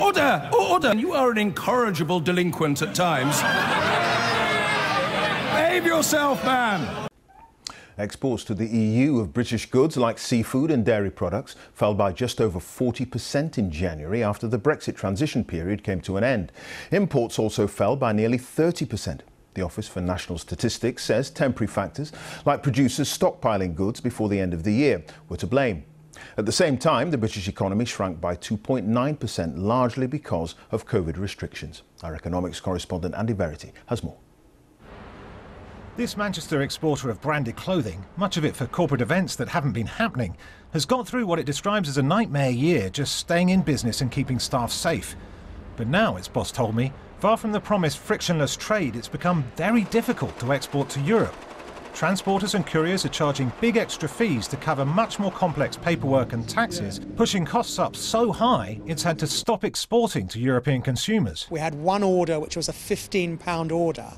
Order! Order! You are an incorrigible delinquent at times. Behave yourself, man! Exports to the EU of British goods like seafood and dairy products fell by just over 40% in January after the Brexit transition period came to an end. Imports also fell by nearly 30%. The Office for National Statistics says temporary factors, like producers stockpiling goods before the end of the year, were to blame. At the same time, the British economy shrank by 2.9%, largely because of COVID restrictions. Our economics correspondent Andy Verity has more. This Manchester exporter of branded clothing, much of it for corporate events that haven't been happening, has got through what it describes as a nightmare year just staying in business and keeping staff safe. But now, its boss told me, far from the promised frictionless trade, it's become very difficult to export to Europe. Transporters and couriers are charging big extra fees to cover much more complex paperwork and taxes, pushing costs up so high it's had to stop exporting to European consumers. We had one order which was a £15 order.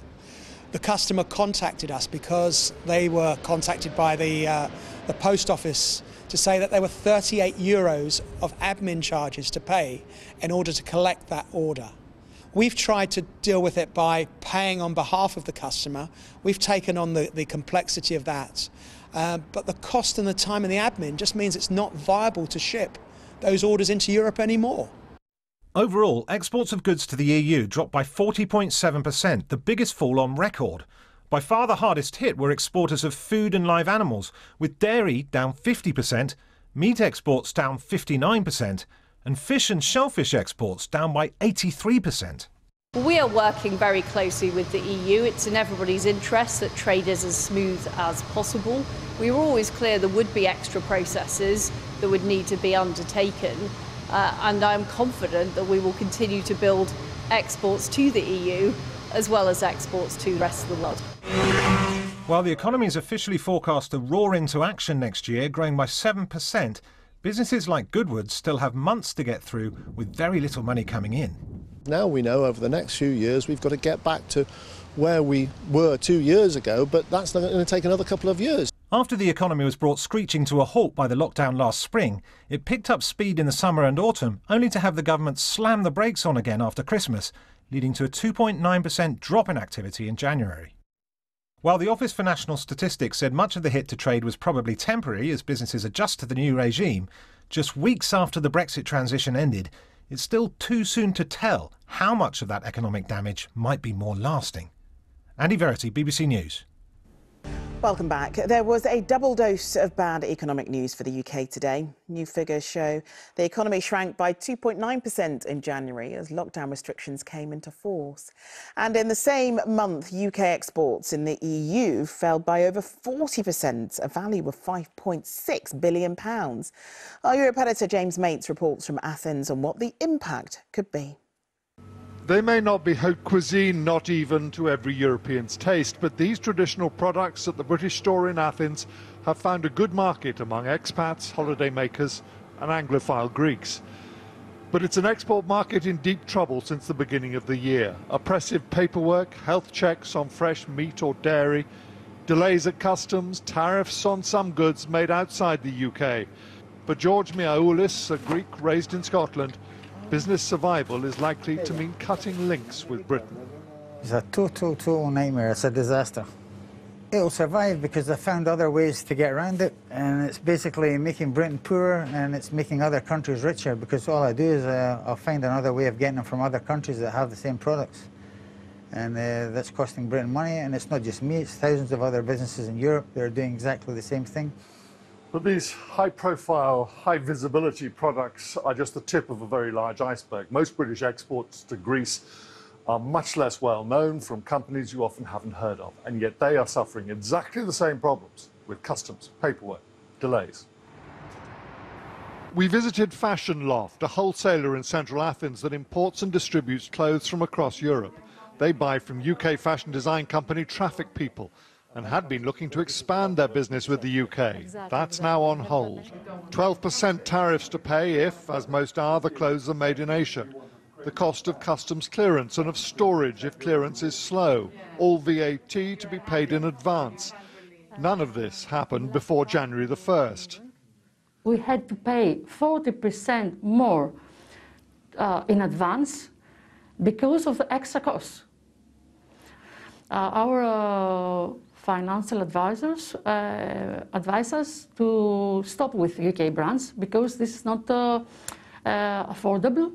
The customer contacted us because they were contacted by the, uh, the post office to say that there were 38 euros of admin charges to pay in order to collect that order. We've tried to deal with it by paying on behalf of the customer. We've taken on the, the complexity of that. Uh, but the cost and the time and the admin just means it's not viable to ship those orders into Europe anymore. Overall, exports of goods to the EU dropped by 40.7%, the biggest fall on record. By far the hardest hit were exporters of food and live animals, with dairy down 50%, meat exports down 59%, and fish and shellfish exports down by 83%. We are working very closely with the EU. It's in everybody's interest that trade is as smooth as possible. We were always clear there would be extra processes that would need to be undertaken, uh, and I'm confident that we will continue to build exports to the EU as well as exports to the rest of the world. While the economy is officially forecast to roar into action next year, growing by 7%, Businesses like Goodwood still have months to get through with very little money coming in. Now we know over the next few years we've got to get back to where we were two years ago, but that's going to take another couple of years. After the economy was brought screeching to a halt by the lockdown last spring, it picked up speed in the summer and autumn, only to have the government slam the brakes on again after Christmas, leading to a 2.9% drop in activity in January. While the Office for National Statistics said much of the hit to trade was probably temporary as businesses adjust to the new regime, just weeks after the Brexit transition ended, it's still too soon to tell how much of that economic damage might be more lasting. Andy Verity, BBC News. Welcome back. There was a double dose of bad economic news for the UK today. New figures show the economy shrank by 2.9% in January as lockdown restrictions came into force. And in the same month, UK exports in the EU fell by over 40%, a value of £5.6 billion. Our Europe editor James Mates reports from Athens on what the impact could be. They may not be haute cuisine, not even to every European's taste, but these traditional products at the British store in Athens have found a good market among expats, holidaymakers and Anglophile Greeks. But it's an export market in deep trouble since the beginning of the year. Oppressive paperwork, health checks on fresh meat or dairy, delays at customs, tariffs on some goods made outside the UK. But George Miaoulis, a Greek raised in Scotland, business survival is likely to mean cutting links with Britain. It's a total, total nightmare. It's a disaster. It'll survive because they found other ways to get around it, and it's basically making Britain poorer and it's making other countries richer because all I do is uh, I'll find another way of getting them from other countries that have the same products. And uh, that's costing Britain money, and it's not just me, it's thousands of other businesses in Europe that are doing exactly the same thing. But these high-profile, high-visibility products are just the tip of a very large iceberg. Most British exports to Greece are much less well known from companies you often haven't heard of, and yet they are suffering exactly the same problems with customs, paperwork, delays. We visited Fashion Loft, a wholesaler in central Athens that imports and distributes clothes from across Europe. They buy from UK fashion design company Traffic People, and had been looking to expand their business with the UK. That's now on hold. 12% tariffs to pay if, as most are, the clothes are made in Asia. The cost of customs clearance and of storage if clearance is slow. All VAT to be paid in advance. None of this happened before January the 1st. We had to pay 40% more uh, in advance because of the extra costs. Uh, our uh, financial advisors uh, advise us to stop with UK brands because this is not uh, uh, affordable.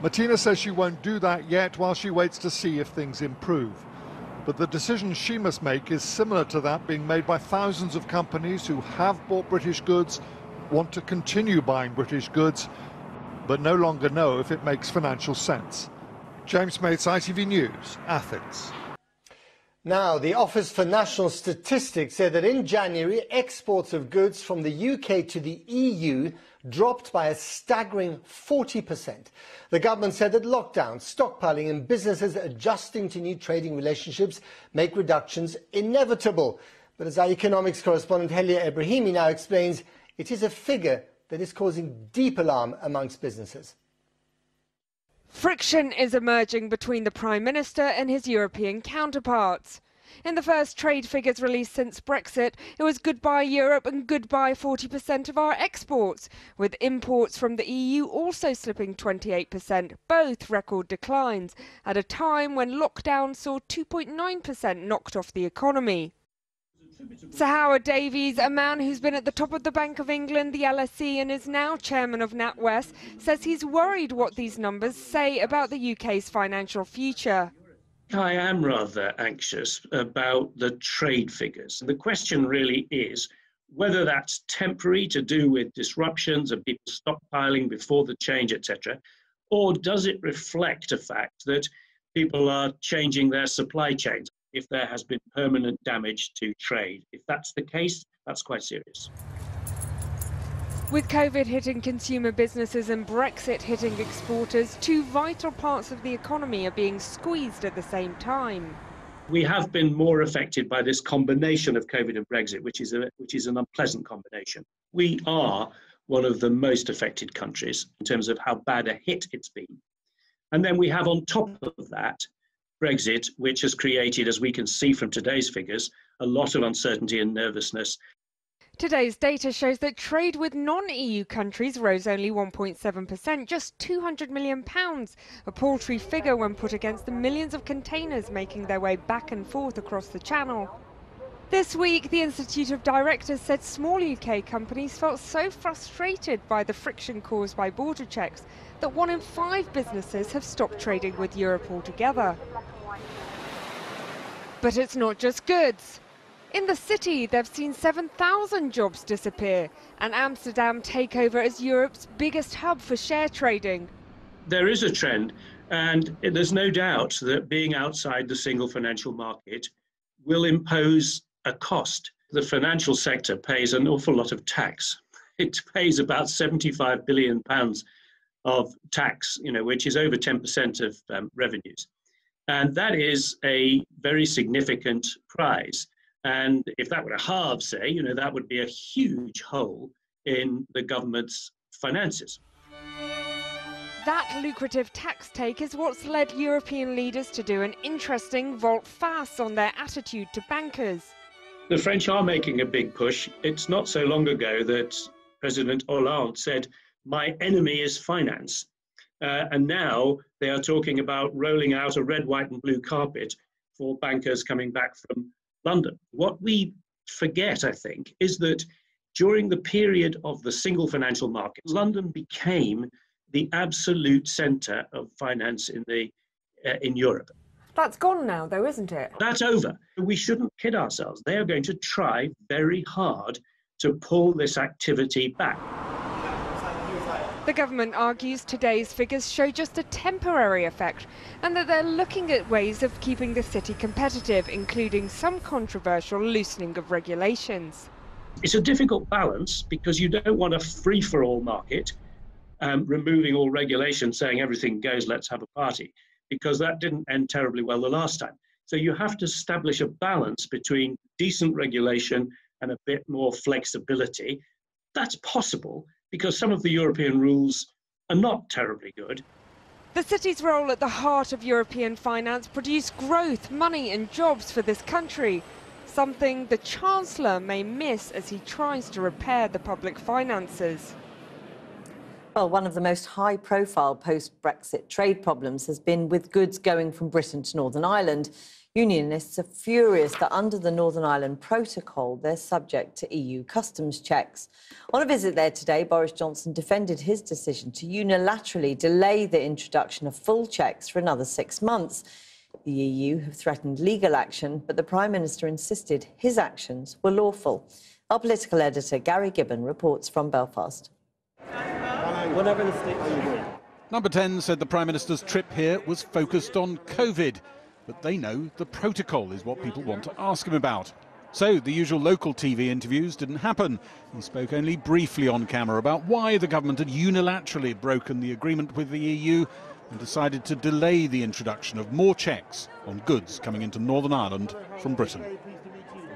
Martina says she won't do that yet while she waits to see if things improve. But the decision she must make is similar to that being made by thousands of companies who have bought British goods, want to continue buying British goods, but no longer know if it makes financial sense. James Mates, ITV News, Athens. Now, the Office for National Statistics said that in January, exports of goods from the UK to the EU dropped by a staggering 40%. The government said that lockdown, stockpiling, and businesses adjusting to new trading relationships make reductions inevitable. But as our economics correspondent Helia Ebrahimi now explains, it is a figure that is causing deep alarm amongst businesses. Friction is emerging between the Prime Minister and his European counterparts. In the first trade figures released since Brexit, it was goodbye Europe and goodbye 40% of our exports, with imports from the EU also slipping 28%, both record declines, at a time when lockdown saw 2.9% knocked off the economy. Sir Howard Davies, a man who's been at the top of the Bank of England, the LSE, and is now chairman of NatWest, says he's worried what these numbers say about the UK's financial future. I am rather anxious about the trade figures. The question really is whether that's temporary to do with disruptions and people stockpiling before the change, etc., or does it reflect a fact that people are changing their supply chains? If there has been permanent damage to trade. If that's the case, that's quite serious. With COVID hitting consumer businesses and Brexit hitting exporters, two vital parts of the economy are being squeezed at the same time. We have been more affected by this combination of COVID and Brexit, which is, a, which is an unpleasant combination. We are one of the most affected countries in terms of how bad a hit it's been. And then we have on top of that Brexit, which has created, as we can see from today's figures, a lot of uncertainty and nervousness. Today's data shows that trade with non-EU countries rose only 1.7%, just 200 million pounds, a paltry figure when put against the millions of containers making their way back and forth across the channel. This week, the Institute of Directors said small UK companies felt so frustrated by the friction caused by border checks that one in five businesses have stopped trading with Europe altogether. But it's not just goods. In the city, they've seen 7,000 jobs disappear, and Amsterdam take over as Europe's biggest hub for share trading. There is a trend, and there's no doubt that being outside the single financial market will impose a cost. The financial sector pays an awful lot of tax. It pays about 75 billion pounds of tax, you know, which is over 10% of um, revenues. And that is a very significant prize. And if that were to halve, say, you know, that would be a huge hole in the government's finances. That lucrative tax take is what's led European leaders to do an interesting volte-face on their attitude to bankers. The French are making a big push. It's not so long ago that President Hollande said, My enemy is finance. Uh, and now they are talking about rolling out a red, white, and blue carpet for bankers coming back from London. What we forget, I think, is that during the period of the single financial market, London became the absolute centre of finance in the uh, in Europe. That's gone now, though, isn't it? That's over. We shouldn't kid ourselves. They are going to try very hard to pull this activity back. The government argues today's figures show just a temporary effect and that they're looking at ways of keeping the city competitive, including some controversial loosening of regulations. It's a difficult balance because you don't want a free for all market, um, removing all regulations, saying everything goes, let's have a party, because that didn't end terribly well the last time. So you have to establish a balance between decent regulation and a bit more flexibility. That's possible because some of the European rules are not terribly good. The city's role at the heart of European finance produced growth, money and jobs for this country, something the Chancellor may miss as he tries to repair the public finances. Well, one of the most high profile post Brexit trade problems has been with goods going from Britain to Northern Ireland. Unionists are furious that under the Northern Ireland Protocol, they're subject to EU customs checks. On a visit there today, Boris Johnson defended his decision to unilaterally delay the introduction of full checks for another six months. The EU have threatened legal action, but the Prime Minister insisted his actions were lawful. Our political editor, Gary Gibbon, reports from Belfast. Number 10 said the Prime Minister's trip here was focused on COVID, but they know the protocol is what people want to ask him about. So the usual local TV interviews didn't happen. He spoke only briefly on camera about why the government had unilaterally broken the agreement with the EU and decided to delay the introduction of more checks on goods coming into Northern Ireland from Britain.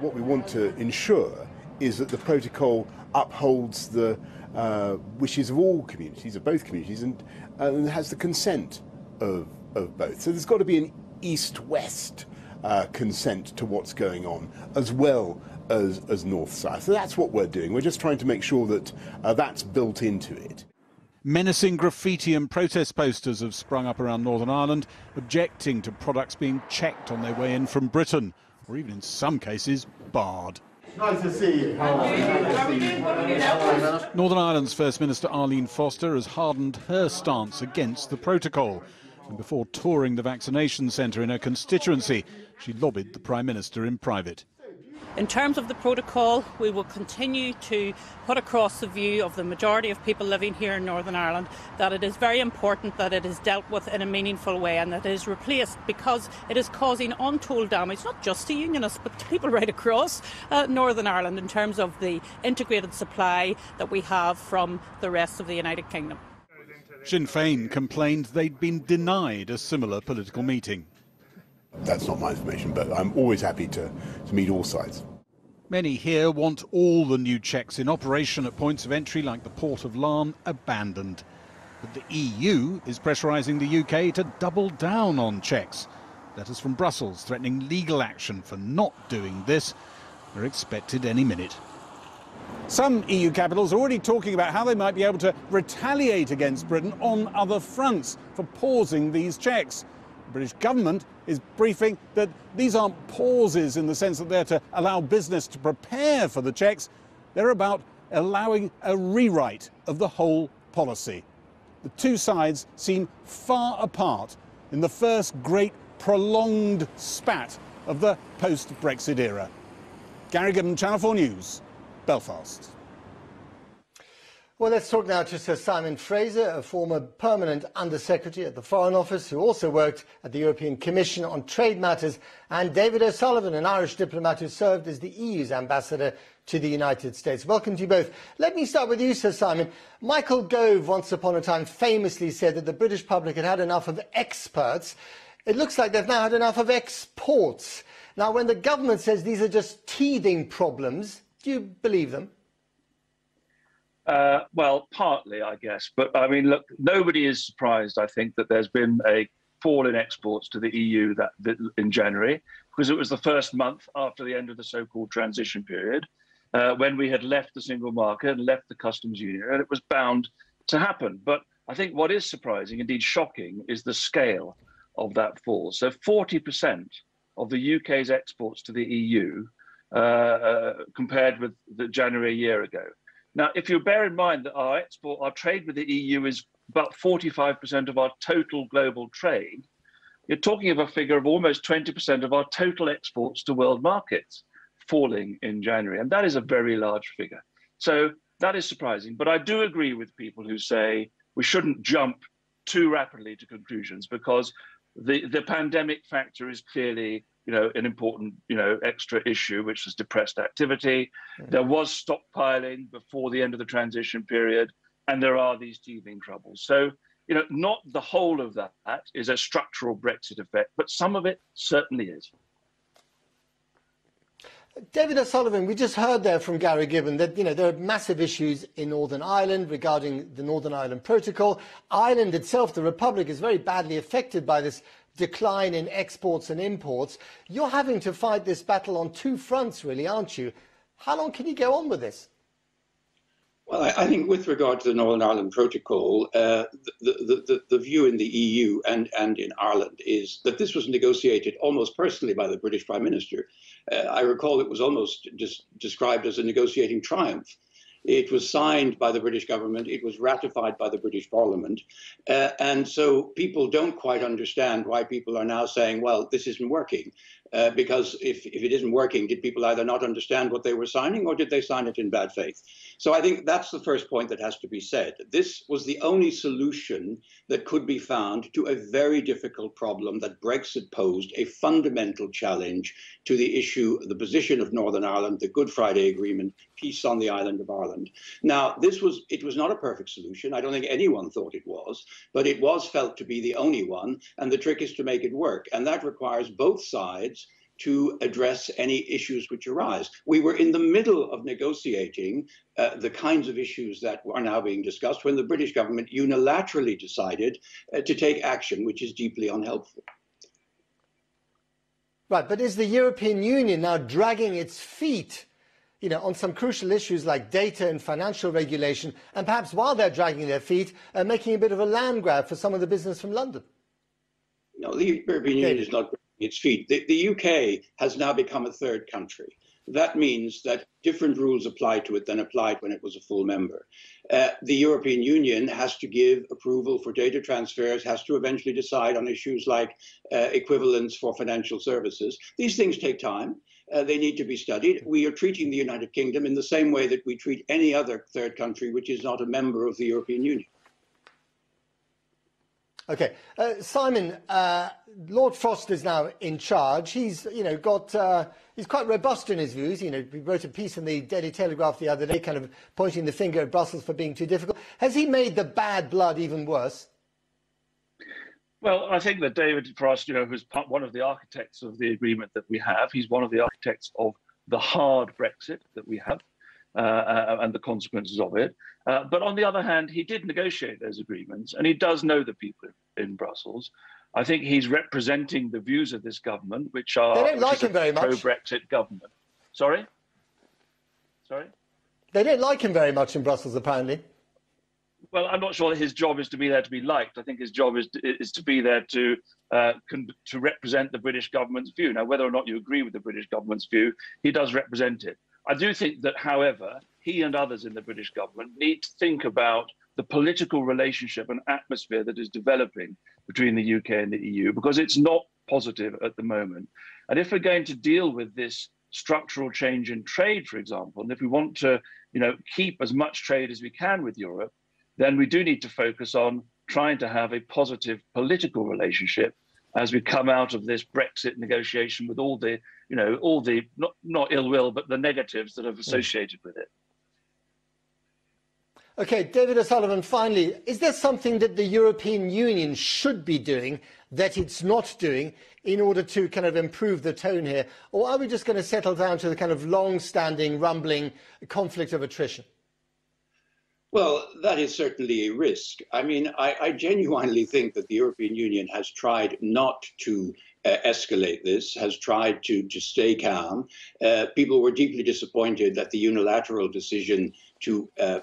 What we want to ensure is that the protocol upholds the uh, wishes of all communities, of both communities, and, and has the consent of, of both. So there's got to be an east-west uh, consent to what's going on, as well as, as north-south. So that's what we're doing. We're just trying to make sure that uh, that's built into it. Menacing graffiti and protest posters have sprung up around Northern Ireland, objecting to products being checked on their way in from Britain, or even in some cases, barred. Nice to see you. Northern Ireland's First Minister Arlene Foster has hardened her stance against the protocol. And before touring the vaccination centre in her constituency, she lobbied the Prime Minister in private. In terms of the protocol, we will continue to put across the view of the majority of people living here in Northern Ireland that it is very important that it is dealt with in a meaningful way and that it is replaced because it is causing untold damage, not just to unionists, but to people right across uh, Northern Ireland in terms of the integrated supply that we have from the rest of the United Kingdom. Sinn Féin complained they'd been denied a similar political meeting. That's not my information, but I'm always happy to, to meet all sides. Many here want all the new checks in operation at points of entry like the port of Larne abandoned. But the EU is pressurising the UK to double down on checks. Letters from Brussels threatening legal action for not doing this are expected any minute. Some EU capitals are already talking about how they might be able to retaliate against Britain on other fronts for pausing these checks. The British government is briefing that these aren't pauses in the sense that they're to allow business to prepare for the checks. They're about allowing a rewrite of the whole policy. The two sides seem far apart in the first great prolonged spat of the post Brexit era. Gary Gibbon, Channel 4 News, Belfast. Well, let's talk now to Sir Simon Fraser, a former permanent Undersecretary at the Foreign Office who also worked at the European Commission on trade matters, and David O'Sullivan, an Irish diplomat who served as the EU's ambassador to the United States. Welcome to you both. Let me start with you, Sir Simon. Michael Gove, once upon a time, famously said that the British public had had enough of experts. It looks like they've now had enough of exports. Now, when the government says these are just teething problems, do you believe them? Uh, well, partly, I guess. But I mean, look, nobody is surprised, I think, that there's been a fall in exports to the EU that, that in January, because it was the first month after the end of the so called transition period, uh, when we had left the single market and left the customs union, and it was bound to happen. But I think what is surprising, indeed shocking, is the scale of that fall. So 40% of the UK's exports to the EU uh, uh, compared with the January a year ago. Now, if you bear in mind that our export, our trade with the EU is about 45% of our total global trade, you're talking of a figure of almost 20% of our total exports to world markets falling in January. And that is a very large figure. So that is surprising. But I do agree with people who say we shouldn't jump too rapidly to conclusions because the, the pandemic factor is clearly you know, an important, you know, extra issue, which was depressed activity. Mm-hmm. There was stockpiling before the end of the transition period, and there are these teething troubles. So, you know, not the whole of that is a structural Brexit effect, but some of it certainly is. David O'Sullivan, we just heard there from Gary Gibbon that you know there are massive issues in Northern Ireland regarding the Northern Ireland Protocol. Ireland itself, the Republic, is very badly affected by this decline in exports and imports. You're having to fight this battle on two fronts, really, aren't you? How long can you go on with this? Well, I, think with regard to the Northern Ireland Protocol, uh, the, the, the, the, view in the EU and, and in Ireland is that this was negotiated almost personally by the British Prime Minister. Uh, I recall it was almost just described as a negotiating triumph. It was signed by the British government. It was ratified by the British Parliament. Uh, and so people don't quite understand why people are now saying, well, this isn't working. Uh, because if, if it isn't working, did people either not understand what they were signing or did they sign it in bad faith? So I think that's the first point that has to be said. This was the only solution that could be found to a very difficult problem that Brexit posed, a fundamental challenge to the issue, the position of Northern Ireland, the Good Friday Agreement, peace on the island of Ireland. Now, this was it was not a perfect solution. I don't think anyone thought it was, but it was felt to be the only one. And the trick is to make it work. And that requires both sides to address any issues which arise. We were in the middle of negotiating uh, the kinds of issues that are now being discussed when the British government unilaterally decided uh, to take action, which is deeply unhelpful. Right, but is the European Union now dragging its feet you know, on some crucial issues like data and financial regulation, and perhaps while they're dragging their feet, uh, making a bit of a land grab for some of the business from London? No, the European Union is not its feet. The, the UK has now become a third country. That means that different rules apply to it than applied when it was a full member. Uh, the European Union has to give approval for data transfers, has to eventually decide on issues like uh, equivalence for financial services. These things take time. Uh, they need to be studied. We are treating the United Kingdom in the same way that we treat any other third country which is not a member of the European Union. Okay, uh, Simon. Uh, Lord Frost is now in charge. He's, you know, got uh, he's quite robust in his views. You know, he wrote a piece in the Daily Telegraph the other day, kind of pointing the finger at Brussels for being too difficult. Has he made the bad blood even worse? Well, I think that David Frost, you know, who's one of the architects of the agreement that we have, he's one of the architects of the hard Brexit that we have. Uh, uh, and the consequences of it. Uh, but on the other hand, he did negotiate those agreements, and he does know the people in Brussels. I think he's representing the views of this government, which are they don't like him very much. Pro-Brexit government. Sorry, sorry. They don't like him very much in Brussels, apparently. Well, I'm not sure that his job is to be there to be liked. I think his job is to, is to be there to uh, to represent the British government's view. Now, whether or not you agree with the British government's view, he does represent it. I do think that, however, he and others in the British government need to think about the political relationship and atmosphere that is developing between the UK and the EU because it's not positive at the moment. And if we're going to deal with this structural change in trade, for example, and if we want to, you know, keep as much trade as we can with Europe, then we do need to focus on trying to have a positive political relationship as we come out of this Brexit negotiation with all the, you know, all the not not ill will, but the negatives that have mm. associated with it. Okay, David O'Sullivan, finally, is there something that the European Union should be doing that it's not doing in order to kind of improve the tone here? Or are we just going to settle down to the kind of long-standing, rumbling conflict of attrition? Well, that is certainly a risk. I mean, I, I genuinely think that the European Union has tried not to uh, escalate this, has tried to, to stay calm. Uh, people were deeply disappointed that the unilateral decision to uh,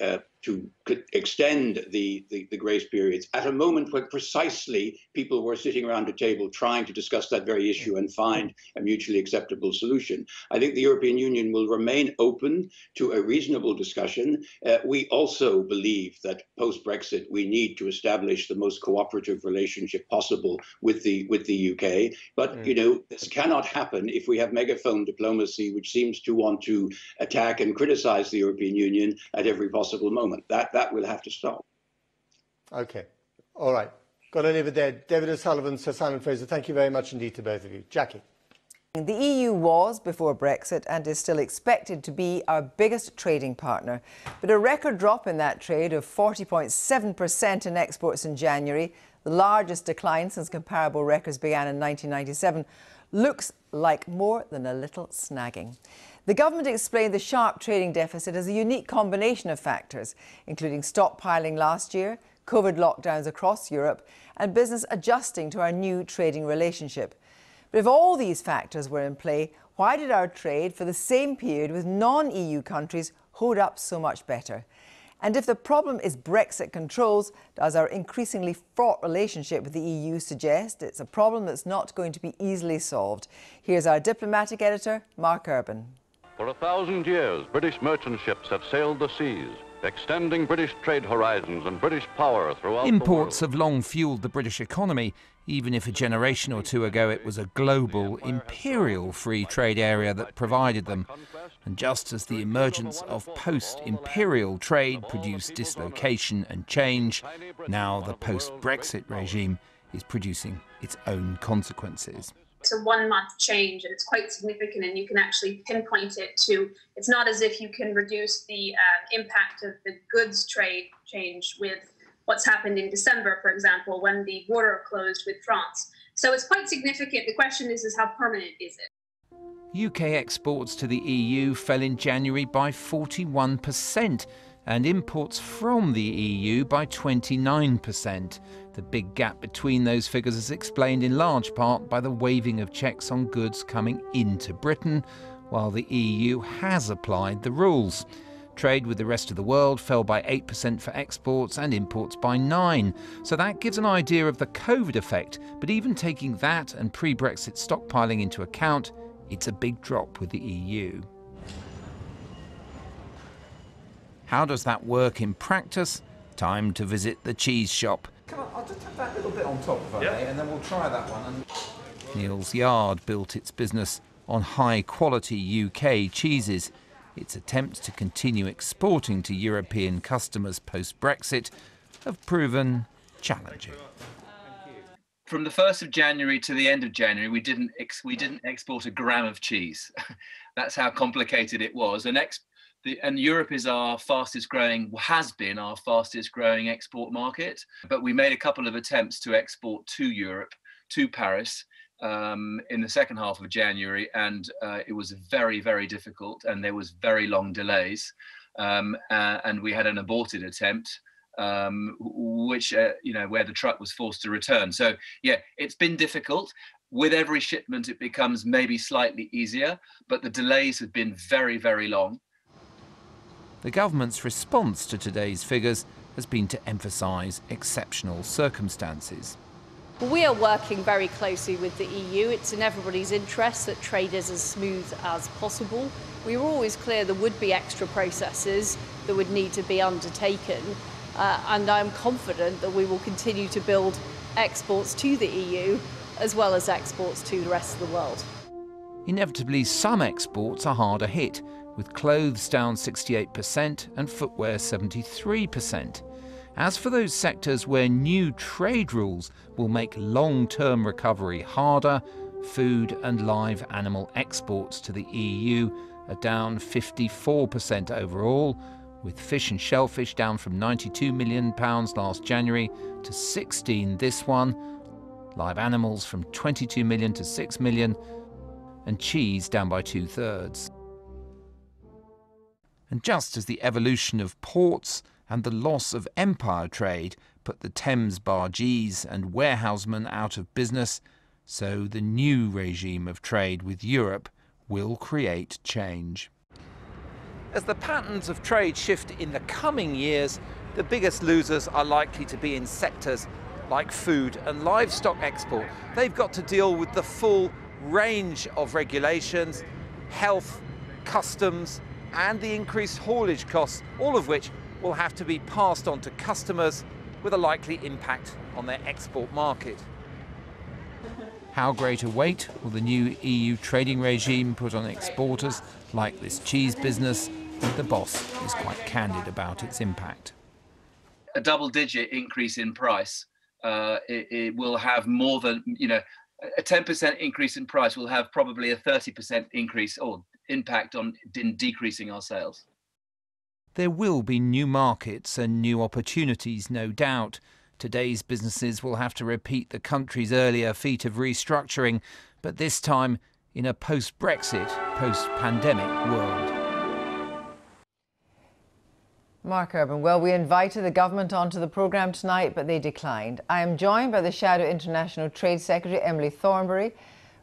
uh to extend the, the, the, grace periods at a moment when precisely people were sitting around a table trying to discuss that very issue and find a mutually acceptable solution. I think the European Union will remain open to a reasonable discussion. Uh, we also believe that post Brexit we need to establish the most cooperative relationship possible with the with the UK. But mm. you know this cannot happen if we have megaphone diplomacy, which seems to want to attack and criticize the European Union at every possible moment moment. That, that will have to stop. Okay. All right. Got to leave it there. David O'Sullivan, Sir Simon Fraser, thank you very much indeed to both of you. Jackie. The EU was, before Brexit, and is still expected to be our biggest trading partner. But a record drop in that trade of 40.7% in exports in January, the largest decline since comparable records began in 1997, looks like more than a little snagging. The government explained the sharp trading deficit as a unique combination of factors, including stockpiling last year, COVID lockdowns across Europe, and business adjusting to our new trading relationship. But if all these factors were in play, why did our trade for the same period with non EU countries hold up so much better. And if the problem is Brexit controls, does our increasingly fraught relationship with the EU suggest it's a problem that's not going to be easily solved? Here's our diplomatic editor, Mark Urban. For a thousand years, British merchant ships have sailed the seas, extending British trade horizons and British power throughout. Imports have long fueled the British economy, even if a generation or two ago it was a global, imperial free trade area that provided them. And just as the emergence of post imperial trade produced dislocation and change, now the post Brexit regime is producing its own consequences a one month change and it's quite significant and you can actually pinpoint it to it's not as if you can reduce the uh, impact of the goods trade change with what's happened in december for example when the border closed with france. So it's quite significant. The question is is how permanent is it? Uk exports to the eu fell in january by 41% and imports from the EU by 29%. The big gap between those figures is explained in large part by the waiving of checks on goods coming into Britain, while the EU has applied the rules. Trade with the rest of the world fell by 8% for exports and imports by 9. So that gives an idea of the COVID effect, but even taking that and pre-Brexit stockpiling into account, it's a big drop with the EU. How does that work in practice? Time to visit the cheese shop. I, will just have that little bit on top, if I may, and then we'll try that one. And... Neal's Yard built its business on high quality UK cheeses. Its attempts to continue exporting to European customers post Brexit have proven challenging. From the 1st of January to the end of January, we didn't ex- we didn't export a gram of cheese. That's how complicated it was. And ex- the, and Europe is our fastest growing, has been our fastest growing export market. But we made a couple of attempts to export to Europe, to Paris, um, in the second half of January, and uh, it was very, very difficult, and there was very long delays, um, uh, and we had an aborted attempt, um, which uh, you know where the truck was forced to return. So yeah, it's been difficult. With every shipment, it becomes maybe slightly easier, but the delays have been very, very long. The government's response to today's figures has been to emphasise exceptional circumstances. We are working very closely with the EU. It's in everybody's interest that trade is as smooth as possible. We were always clear there would be extra processes that would need to be undertaken, uh, and I'm confident that we will continue to build exports to the EU as well as exports to the rest of the world. Inevitably, some exports are harder hit, with clothes down 68% and footwear 73%. As for those sectors where new trade rules will make long term recovery harder, food and live animal exports to the EU are down 54% overall, with fish and shellfish down from £92 million last January to 16 this one, live animals from 22 million to 6 million, and cheese down by two thirds. And just as the evolution of ports and the loss of empire trade put the Thames bargees and warehousemen out of business, so the new regime of trade with Europe will create change. As the patterns of trade shift in the coming years, the biggest losers are likely to be in sectors like food and livestock export. They've got to deal with the full range of regulations, health, customs, and the increased haulage costs, all of which will have to be passed on to customers with a likely impact on their export market. How great a weight will the new EU trading regime put on exporters like this cheese business? The boss is quite candid about its impact. A double digit increase in price uh, it, it, will have more than, you know, a 10% increase in price will have probably a 30% increase or impact on in decreasing our sales. There will be new markets and new opportunities, no doubt. Today's businesses will have to repeat the country's earlier feat of restructuring, but this time in a post Brexit, post pandemic world. Mark Urban. Well, we invited the government onto the programme tonight, but they declined. I am joined by the Shadow International Trade Secretary, Emily Thornberry,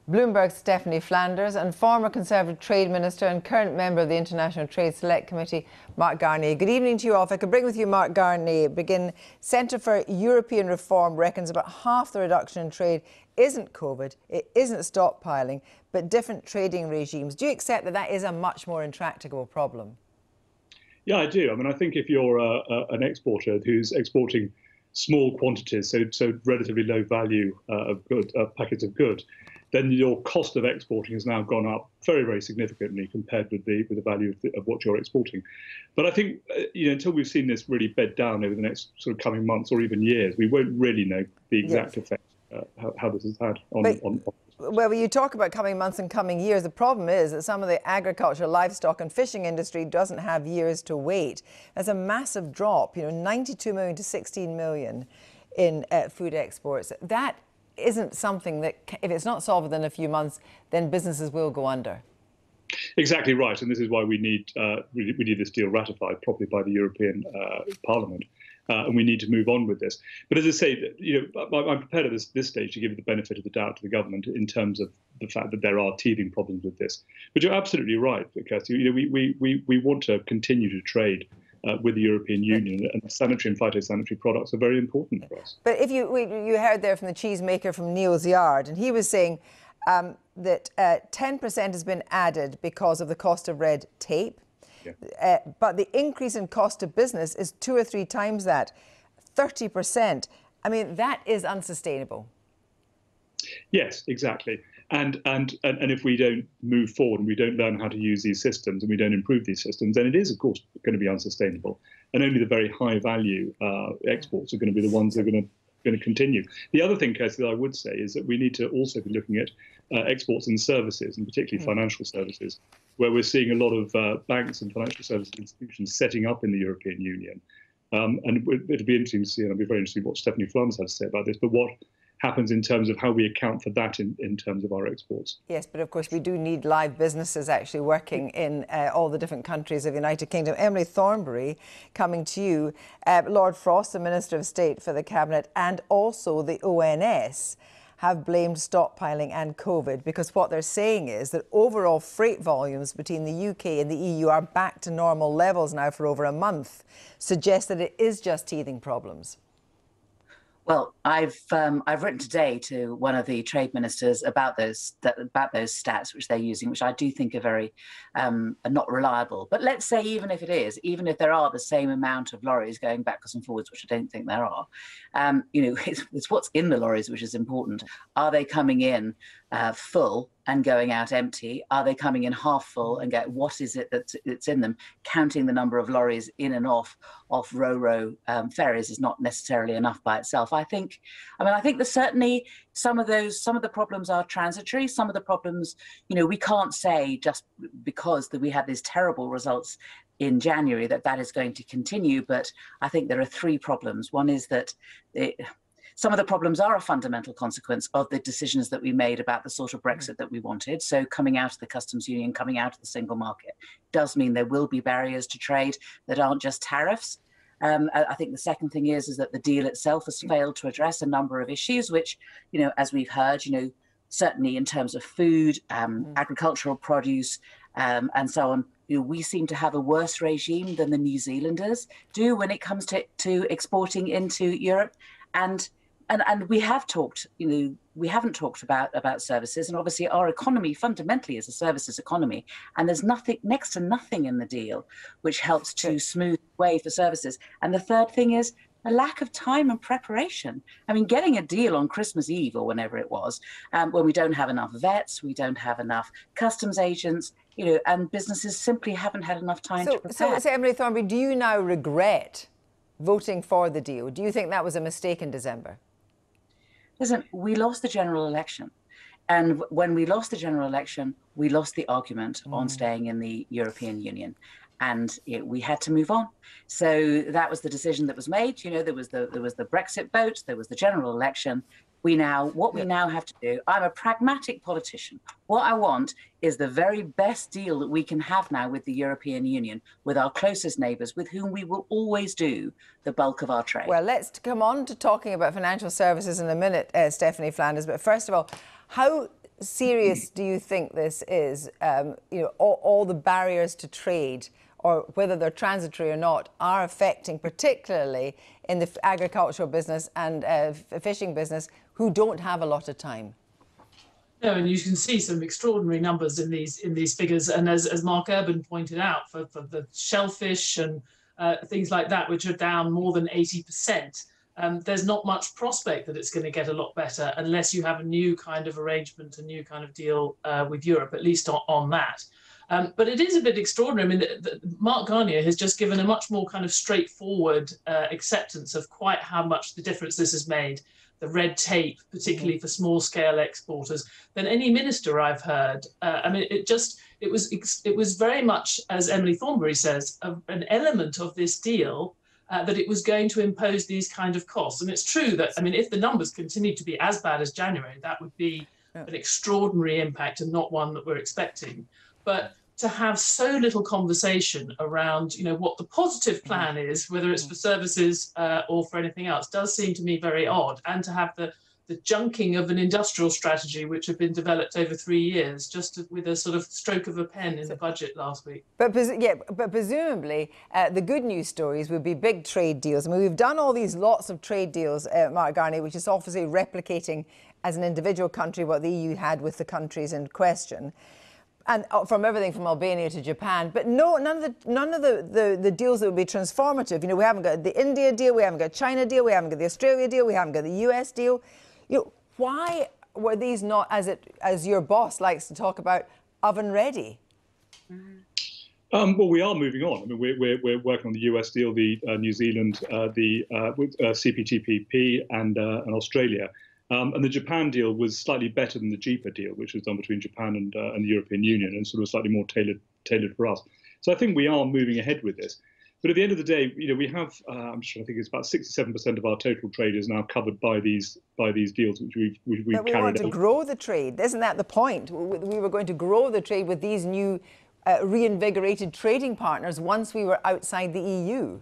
Bloomberg's Stephanie Flanders and former Conservative Trade Minister and current member of the International Trade Select Committee, Mark Garnier. Good evening to you all. If I could bring with you Mark Garnier, begin. Centre for European Reform reckons about half the reduction in trade isn't COVID, it isn't stockpiling, but different trading regimes. Do you accept that that is a much more intractable problem? Yeah, I do. I mean, I think if you're uh, uh, an exporter who's exporting small quantities, so so relatively low value uh, of good uh, packets of good, then your cost of exporting has now gone up very very significantly compared with the with the value of, the, of what you're exporting. But I think uh, you know until we've seen this really bed down over the next sort of coming months or even years, we won't really know the exact yes. effect uh, how, how, this has had on, but, on, on well, you talk about coming months and coming years. The problem is that some of the agriculture, livestock, and fishing industry doesn't have years to wait. There's a massive drop, you know, 92 million to 16 million in uh, food exports. That isn't something that, if it's not solved within a few months, then businesses will go under. Exactly right, and this is why we need uh, we, need this deal ratified properly by the European uh, Parliament uh, and we need to move on with this. But as I say, you know, I'm prepared at this, this stage to give the benefit of the doubt to the government in terms of the fact that there are teething problems with this. But you're absolutely right, Kirsty. You know, we, we, we, we want to continue to trade uh, with the European Union, and sanitary and phytosanitary products are very important for us. But if you we, you heard there from the cheesemaker from Neal's Yard, and he was saying um, that uh, 10% has been added because of the cost of red tape. Yeah. Uh, but the increase in cost of business is two or three times that, 30%. I mean, that is unsustainable. Yes, exactly. And, and, and, if we don't move forward and we don't learn how to use these systems and we don't improve these systems, then it is, of course, going to be unsustainable. And only the very high value uh, exports are going to be the ones that are going to going to continue. The other thing, Kirsty, that I would say is that we need to also be looking at uh, exports and services, and particularly mm. financial services, where we're seeing a lot of uh, banks and financial services institutions setting up in the European Union. Um, and it'll be interesting to see, and I'll be very interested in what Stephanie Flanders has to say about this, but what happens in terms of how we account for that in, in terms of our exports. Yes, but of course we do need live businesses actually working in uh, all the different countries of the United Kingdom. Emily Thornberry, coming to you. Uh, Lord Frost, the Minister of State for the Cabinet, and also the ONS have blamed stockpiling and COVID because what they're saying is that overall freight volumes between the UK and the EU are back to normal levels now for over a month, suggests that it is just teething problems. Well, I've um, I've written today to one of the trade ministers about those about those stats which they're using, which I do think are very um, are not reliable. But let's say even if it is, even if there are the same amount of lorries going backwards and forwards, which I don't think there are, um, you know, it's, it's, what's in the lorries which is important. Are they coming in uh, full and going out empty? Are they coming in half full and get what is it that's, that's in them? Counting the number of lorries in and off off ro-ro um, ferries is not necessarily enough by itself. I think, I mean, I think that certainly some of those, some of the problems are transitory. Some of the problems, you know, we can't say just because that we had these terrible results in January that that is going to continue. But I think there are three problems. One is that it, some of the problems are a fundamental consequence of the decisions that we made about the sort of Brexit that we wanted. So coming out of the customs union, coming out of the single market does mean there will be barriers to trade that aren't just tariffs. Um, I think the second thing is is that the deal itself has failed to address a number of issues, which, you know, as we've heard, you know, certainly in terms of food, um, mm. agricultural produce, um, and so on, you know, we seem to have a worse regime than the New Zealanders do when it comes to, to exporting into Europe. And and and we have talked you know we haven't talked about about services and obviously our economy fundamentally is a services economy and there's nothing next to nothing in the deal which helps to smooth the way for services and the third thing is a lack of time and preparation. I mean, getting a deal on Christmas Eve or whenever it was, um, when we don't have enough vets, we don't have enough customs agents, you know, and businesses simply haven't had enough time so, to prepare. So, so Emily Thornberry, do you now regret voting for the deal? Do you think that was a mistake in December? Listen, we lost the general election. And when we lost the general election, we lost the argument mm. on staying in the European Union. And it, we had to move on. So that was the decision that was made. You know, there was the there was the Brexit vote, there was the general election, we now what we now have to do i'm a pragmatic politician. What i want is the very best deal that we can have now with the european union with our closest neighbours with whom we will always do the bulk of our trade. Well let's come on to talking about financial services in a minute uh, stephanie flanders. But first of all how serious do you think this is? Um, you know, all, all the barriers to trade or whether they're transitory or not, are affecting, particularly in the agricultural business and uh, fishing business, who don't have a lot of time. No, and you can see some extraordinary numbers in these in these figures. And as, as Mark Urban pointed out, for, for the shellfish and uh, things like that, which are down more than 80%, um, there's not much prospect that it's going to get a lot better unless you have a new kind of arrangement, a new kind of deal uh, with Europe, at least on, on that. Um, but it is a bit extraordinary. I mean, the, the, Mark Garnier has just given a much more kind of straightforward uh, acceptance of quite how much the difference this has made, the red tape, particularly for small scale exporters, than any minister I've heard. Uh, I mean, it just it was it was very much, as Emily Thornberry says, a, an element of this deal. Uh, that it was going to impose these kind of costs. And it's true that, I mean, if the numbers continue to be as bad as January, that would be yeah. an extraordinary impact and not one that we're expecting. But to have so little conversation around you know what the positive mm-hmm. plan is whether it's for services uh, or for anything else does seem to me very odd. And to have the the junking of an industrial strategy which had been developed over three years just with a sort of stroke of a pen in the budget last week. But yeah but presumably uh, the good news stories would be big trade deals. I mean we've done all these lots of trade deals uh, Mark Garnier which is obviously replicating as an individual country what the eu had with the countries in question and uh, from everything from Albania to Japan, but no, none of the none of the, the, the, deals that would be transformative. You know, we haven't got the India deal, we haven't got China deal, we haven't got the Australia deal, we haven't got the US deal. You know, why were these not, as it as your boss likes to talk about, oven ready? Um, well, we are moving on. I mean, we're, we're, we're working on the US deal, the uh, New Zealand, uh, the uh, uh CPTPP, and, uh, and Australia. Um, and the Japan deal was slightly better than the JIPA deal, which was done between Japan and, uh, and the European Union, and sort of slightly more tailored tailored for us. So I think we are moving ahead with this. But at the end of the day, you know, we have uh, I'm sure I think it's about 67% of our total trade is now covered by these by these deals, which we've we've, we've but we want to out. grow the trade, isn't that the point? We were going to grow the trade with these new uh, reinvigorated trading partners once we were outside the EU.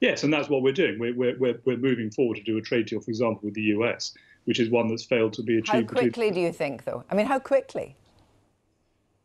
Yes, and that's what we're doing. We're, we're, we're moving forward to do a trade deal, for example, with the US, which is one that's failed to be achieved. How quickly do you think, though? I mean, how quickly?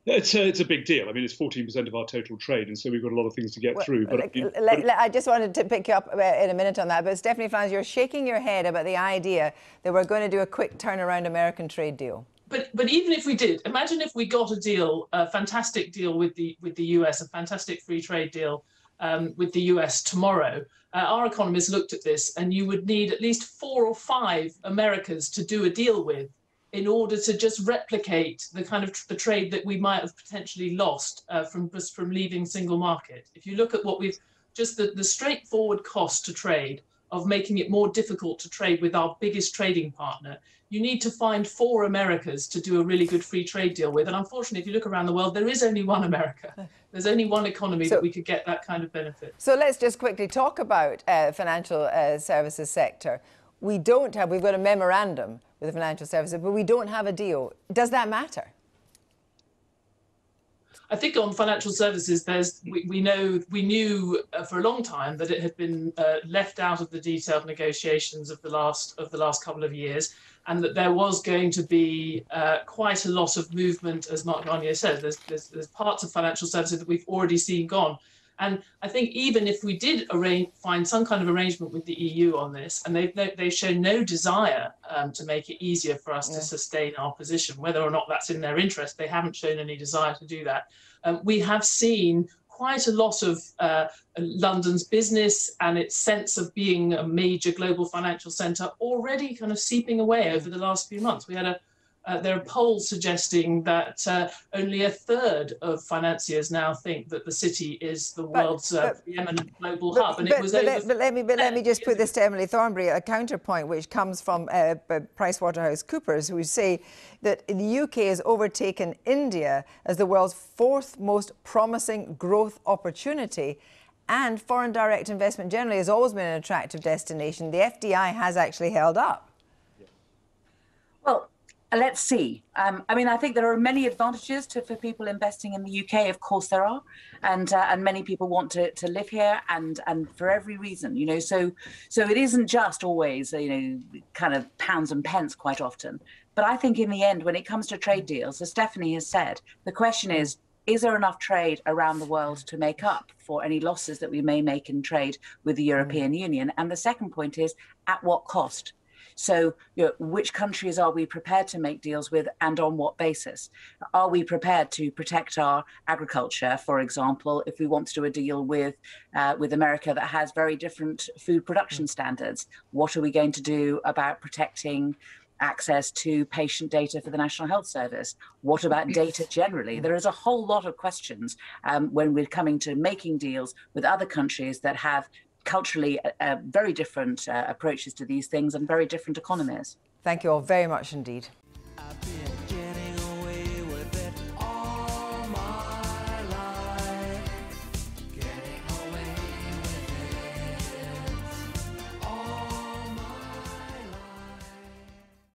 It's a, it's a big deal. I mean, it's 14% of our total trade, and so we've got a lot of things to get well, through. But, like, let, let, I just wanted to pick you up uh, in a minute on that. But Stephanie Flanders, you're shaking your head about the idea that we're going to do a quick turnaround American trade deal. But, but even if we did, imagine if we got a deal, a fantastic deal with the with the US, a fantastic free trade deal um, with the US tomorrow. Uh, our economists looked at this, and you would need at least four or five Americas to do a deal with in order to just replicate the kind of tr- the trade that we might have potentially lost uh, from from leaving single market. If you look at what we've just the, the straightforward cost to trade of making it more difficult to trade with our biggest trading partner, you need to find four Americas to do a really good free trade deal with. And unfortunately, if you look around the world, there is only one America. There's only one economy so, that we could get that kind of benefit. So let's just quickly talk about uh, financial uh, services sector. We don't have, we've got a memorandum with the financial services, but we don't have a deal. Does that matter? I think on financial services, there's we, we know we knew uh, for a long time that it had been uh, left out of the detailed negotiations of the last of the last couple of years, and that there was going to be uh, quite a lot of movement, as Mark Garnier said. There's, there's, there's parts of financial services that we've already seen gone. And I think even if we did arrange, find some kind of arrangement with the EU on this, and they've, they've shown no desire um, to make it easier for us yeah. to sustain our position, whether or not that's in their interest, they haven't shown any desire to do that. Um, we have seen quite a lot of uh, London's business and its sense of being a major global financial centre already kind of seeping away over the last few months. We had a uh, there are polls suggesting that uh, only a third of financiers now think that the city is the world's uh, preeminent global but, hub. And but, it was but, let, but let me but let me just put this to Emily Thornberry, a counterpoint which comes from uh, PricewaterhouseCoopers, who say that the UK has overtaken India as the world's fourth most promising growth opportunity. And foreign direct investment generally has always been an attractive destination. The FDI has actually held up. Well, let's see. Um, I mean, I think there are many advantages to, for people investing in the UK. Of course, there are, and uh, and many people want to, to live here, and and for every reason, you know. So so it isn't just always you know kind of pounds and pence quite often. But I think in the end, when it comes to trade deals, as Stephanie has said, the question is. Is there enough trade around the world to make up for any losses that we may make in trade with the European mm. Union? And the second point is, at what cost? So, you know, which countries are we prepared to make deals with and on what basis? Are we prepared to protect our agriculture, for example, if we want to do a deal with, uh, with America that has very different food production standards? What are we going to do about protecting? access to patient data for the National Health Service? What about data generally? There is a whole lot of questions um, when we're coming to making deals with other countries that have culturally uh, uh, very different uh, approaches to these things and very different economies. Thank you all very much indeed.